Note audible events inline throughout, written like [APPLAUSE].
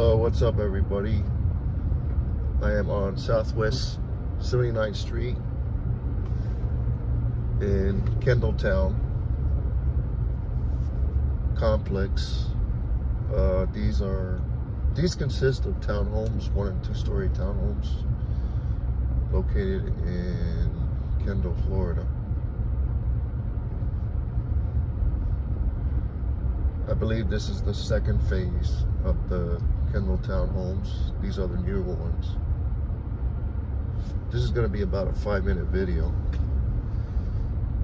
Hello, what's up everybody? I am on Southwest 79th Street in Kendalltown complex. Uh, these are these consist of townhomes, one and two story townhomes located in Kendall, Florida. I believe this is the second phase of the Kendall townhomes. These are the newer ones. This is going to be about a five minute video.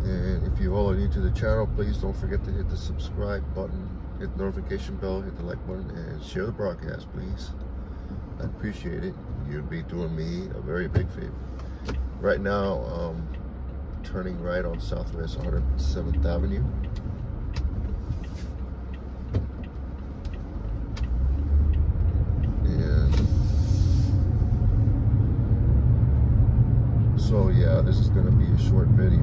And if you all are new to the channel, please don't forget to hit the subscribe button, hit the notification bell, hit the like button, and share the broadcast, please. I appreciate it. You'd be doing me a very big favor. Right now, um, turning right on Southwest 107th Avenue. So yeah, this is to be a short video.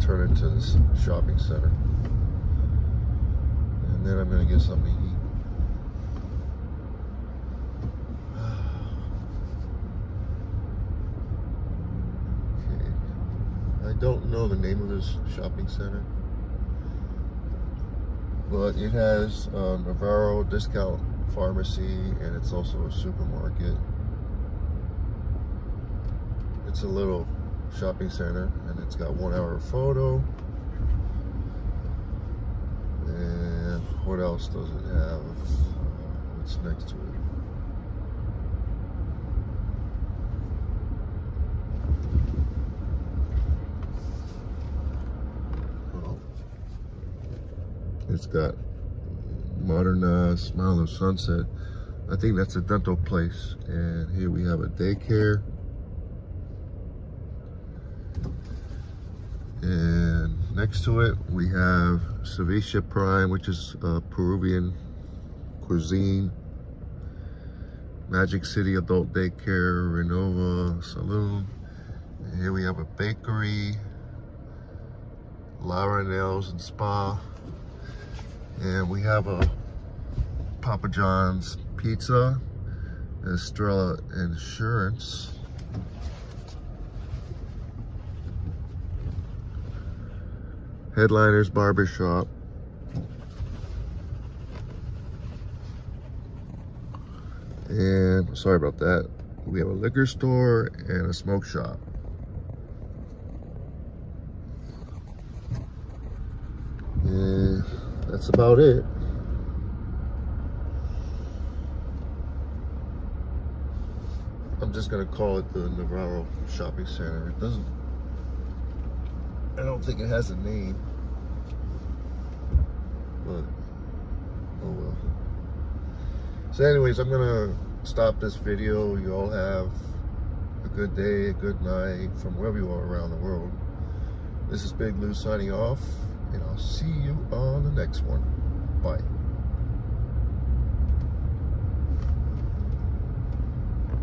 Turn into this shopping center. And then I'm gonna get something to eat. [SIGHS] okay. I don't know the name of this shopping center. But it has um, a Navarro discount pharmacy and it's also a supermarket. It's a little shopping center and it's got one hour photo. And what else does it have? What's next to it? Oh. it's got modern uh, smile of sunset. I think that's a dental place. And here we have a daycare And next to it, we have Ceviche Prime, which is uh, Peruvian cuisine. Magic City Adult Daycare, Renova Saloon. And here we have a bakery, Lara Nails and Spa. And we have a Papa John's Pizza, Estrella Insurance. Headliners Barbershop. And sorry about that. We have a liquor store and a smoke shop. And that's about it. I'm just gonna call it the Navarro Shopping Center. It doesn't I don't think it has a name. But, oh well. So anyways, I'm gonna stop this video. You all have a good day, a good night from wherever you are around the world. This is Big Lou signing off, and I'll see you on the next one. Bye.